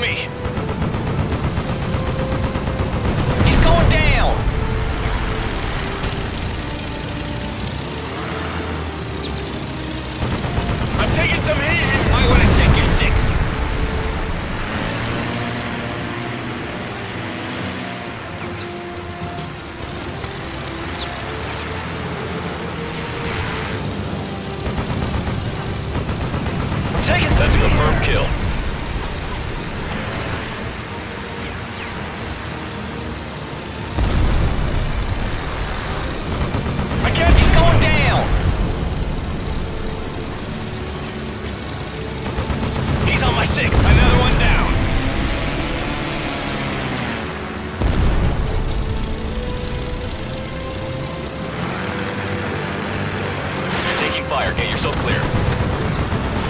me!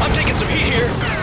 I'm taking some heat here.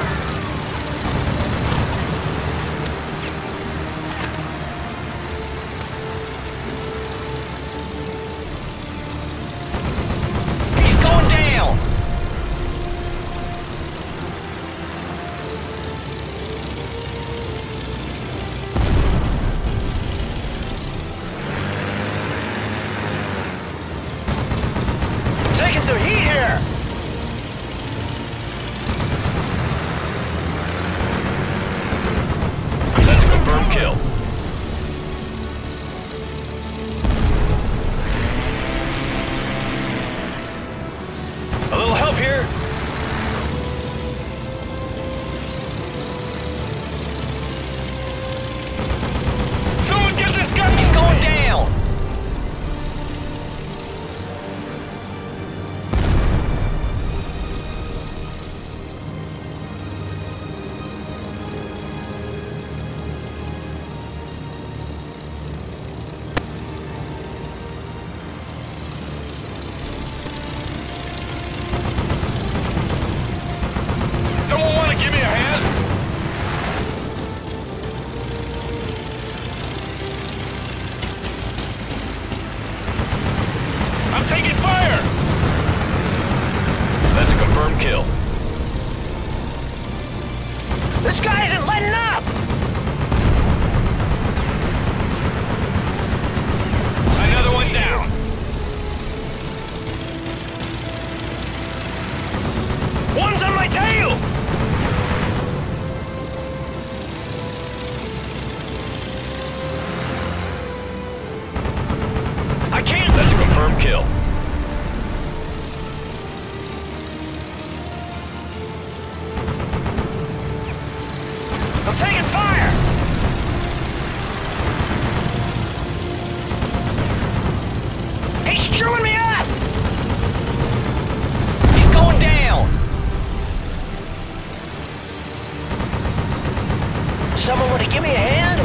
Someone would to give me a hand?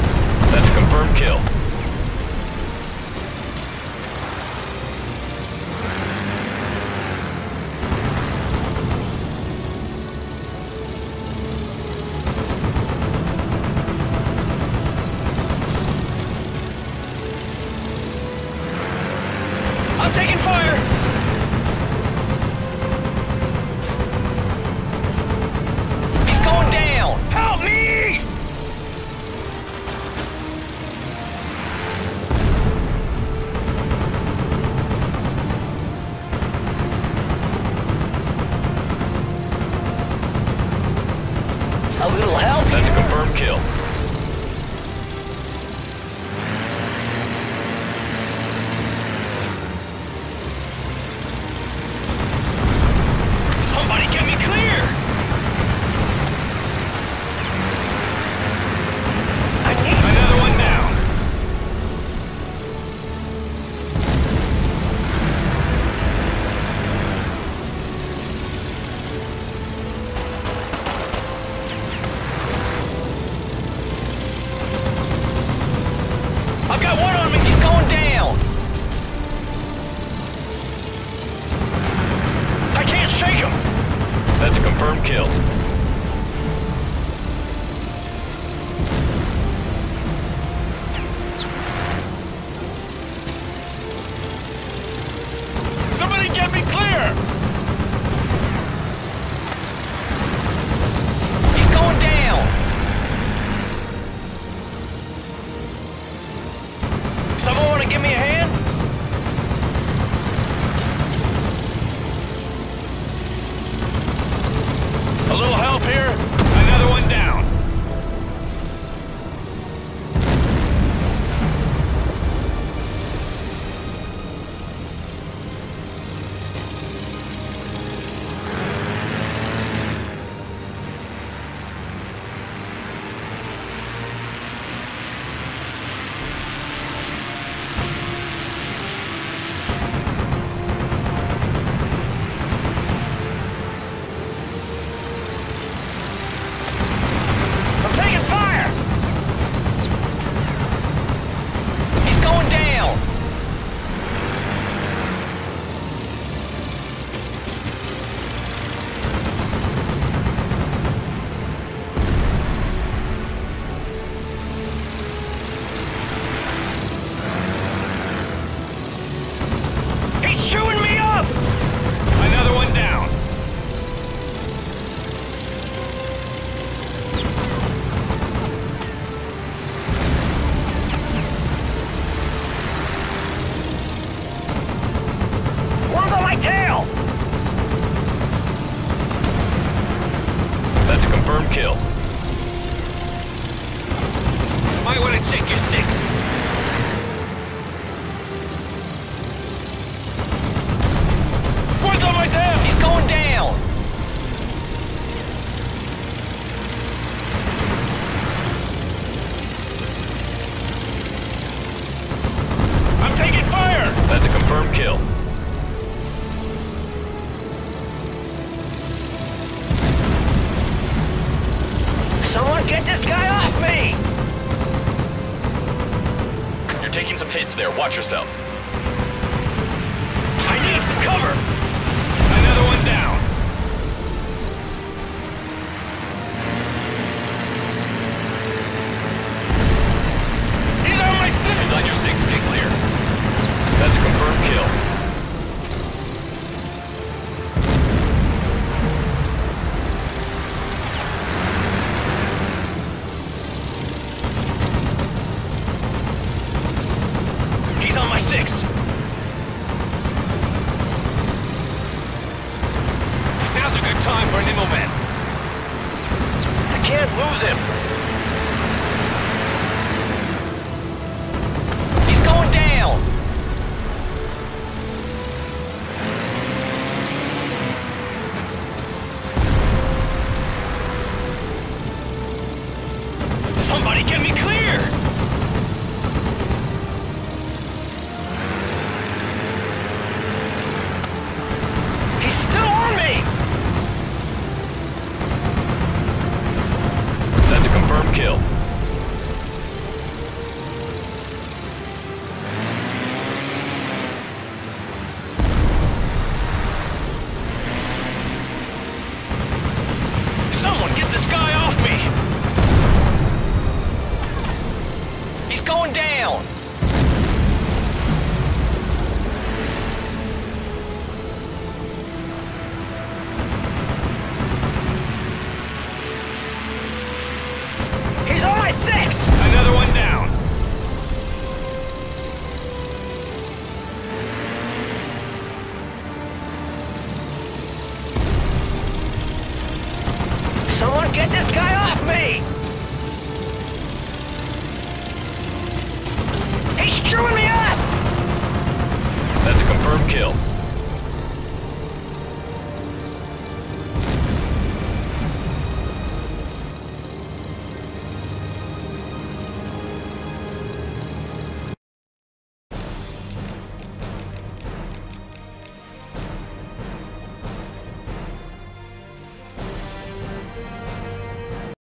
That's a confirmed kill. I'm taking fire! little help. That's a confirmed kill. I've got one on me. down. might want to check your six. going down! He's on my six! Another one down. Someone get this guy off me! Hill.